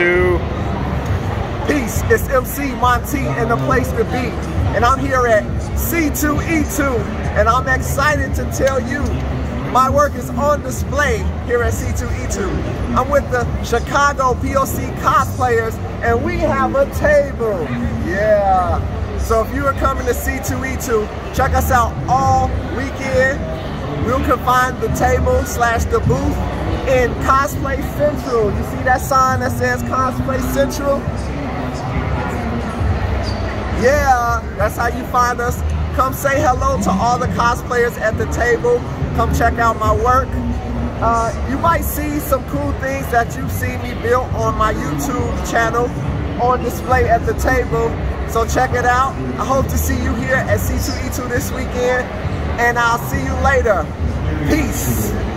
C2E2. Peace, it's Emcee Monte and the place to be. And I'm here at C2E2 and I'm excited to tell you my work is on display here at C2E2. I'm with the Chicago POC cosplayers and we have a table. Yeah. So if you are coming to C2E2, check us out all weekend. Can find the table slash the booth in Cosplay Central. You see that sign that says Cosplay Central? Yeah, that's how you find us. Come say hello to all the cosplayers at the table. Come check out my work. Uh, you might see some cool things that you've seen me build on my YouTube channel on display at the table. So check it out. I hope to see you here at C2E2 this weekend. And I'll see you later. Peace.